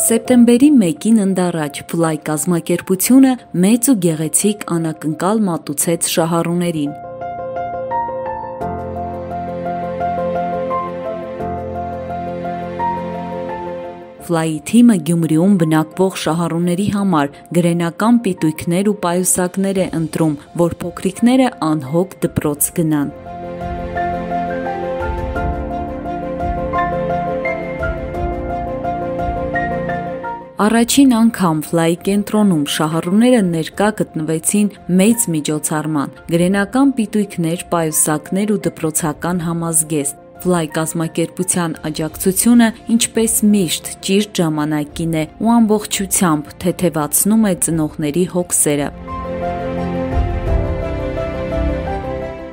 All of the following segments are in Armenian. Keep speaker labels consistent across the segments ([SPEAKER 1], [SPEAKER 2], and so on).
[SPEAKER 1] Սեպտեմբերի 1-ին ընդառաջ Fly կազմակերպությունը մեծ ու գեղեցիկ անակնկալ մատուցեց շահառուներին։ Fly-ի թիմը Գյումրիում բնակվող շահառուների համար գրենական պիտույքներ ու պայուսակներ է ընտրում, որ փոքրիկները անհոգ դպրոց գնան։ Առաջին անգամ Fly կենտրոնում շահառուները ներկա գտնվեցին մեծ միջոցառման՝ գրենական պիտույքներ, պայուսակներ ու դպրոցական համազգեստ։ Fly կազմակերպության աջակցությունը, ինչպես միշտ, ճիշտ ժամանակին է ու ամբողջությամբ թեթևացնում է ծնողների հոգսերը։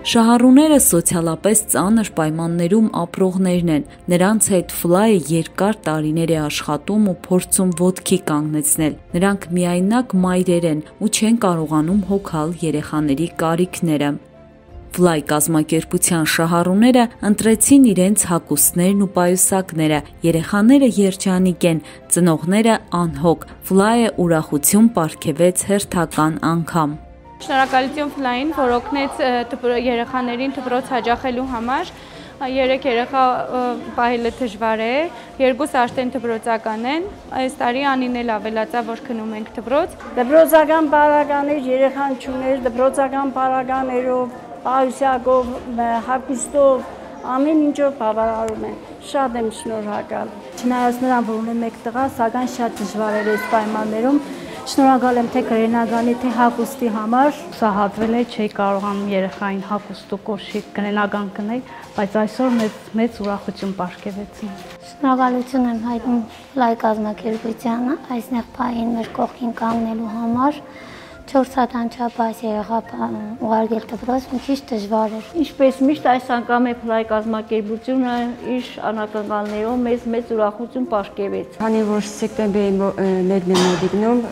[SPEAKER 1] Շահառուները սոցիալապես ծանր պայմաններում ապրողներն են։ Նրանց հետ Fly-ը երկար տարիներ է աշխատում ու փորձում ոտքի կանգնեցնել։ Նրանք միայնակ մայրեր են ու չեն կարողանում հոգալ երեխաների կարիքները։ Fly կազմակերպության շահառուները ընտրեցին իրենց հագուստներն ու պայուսակները։ Երեխաները երջանիկ են, ծնողները անհոգ։ Fly-ը ուրախություն պարգևեց հերթական անգամ։
[SPEAKER 2] Շնորհակալություն Ֆլային, որ օգնեց երեխաներին դպրոց հաջախելու համար։ Երեք երեխա պահելը դժվար է, երկուս արդեն դպրոցական են։ Այս տարի անին էլ ավելացավ, որ քնում ենք դպրոց։
[SPEAKER 3] Դպրոցական բարականներ երեխան չուներ, դպրոցական բարականերով, պայուսակով, հագուստով ամեն ինչով բավարարում են։ Շատ եմ շնորհակալ։
[SPEAKER 4] Չնայած նրան, որ ունեմ մեկ տղա, սակայն շատ դժվար էր այս պայմաններում Շնորհակալ եմ թե գրենագանի, թե հագուստի համար։
[SPEAKER 5] Սա հատվել է, չէի կարողանում երեխային հագուստ ու կոշիկ գրենագան կնել, բայց այսօր մեծ մեծ ուրախություն ապարգևեցին։
[SPEAKER 6] Շնորհակալություն եմ հայտնում լայ կազմակերպությանը այսնեղ փային մեր կողքին կանգնելու համար։ 4 հատ անչափ երեխա ուղարկել դպրոց մի քիչ դժվար էր։
[SPEAKER 3] Ինչպես միշտ այս անգամ է ֆլայ կազմակերպությունը իր անակնկալներով մեզ մեծ ուրախություն ապարգևեց։
[SPEAKER 7] Քանի որ սեպտեմբերի ներն է մոտիկնում,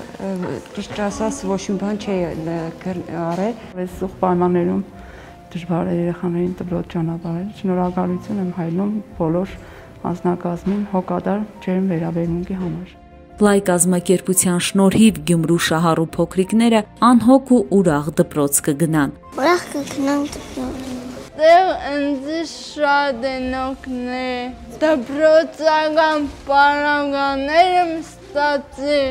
[SPEAKER 7] ճիշտ ասած ոչ մի բան չի արել։
[SPEAKER 8] Այս սուղ պայմաններում դժվար է երեխաներին դպրոց ճանապարհել։ Շնորհակալություն եմ հայտնում բոլոր անձնակազմին հոգադար ջերմ վերաբերմունքի համար։
[SPEAKER 1] Ֆլայ կազմակերպության շնորհիվ Գյումրու շահառու փոքրիկները անհոգ ու ուրախ դպրոց կգնան։
[SPEAKER 6] Ուրախ կգնան դպրոց։
[SPEAKER 2] Դեռ ինձ շատ են օգնել։ Դպրոցական պարագաները ստացի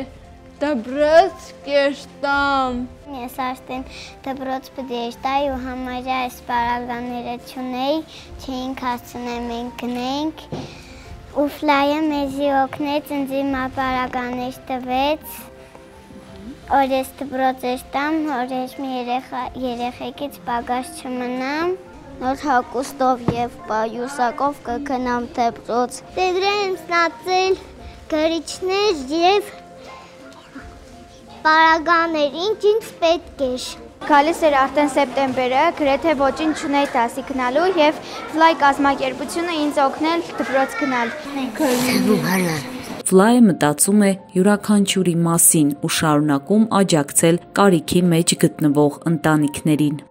[SPEAKER 2] դպրոց կեշտամ։
[SPEAKER 6] Ես արդեն դպրոց պետք է շտայի ու համարյա այս պարագաները չունեի, չէինք հասցնել մենք գնենք ու ֆլայը մեզի օգնեց, ինձ իմ ապարականներ տվեց, որ ես դպրոց եշտամ, որ ես մի երեխեքից պագաշ չմնամ, նոր հակուստով և պայուսակով կգնամ դպրոց։ Տեդրեն եմ սնացել գրիչներ և պարագաներ, ինչ ինձ պետք էր։
[SPEAKER 9] Գալիս էր արդեն սեպտեմբերը, գրեթե ոչինչ չունեի դասի գնալու եւ Fly կազմակերպությունը ինձ օգնել դպրոց գնալ։
[SPEAKER 1] Fly-ը մտածում է յուրաքանչյուրի մասին ու շարունակում աջակցել կարիքի մեջ գտնվող ընտանիքներին։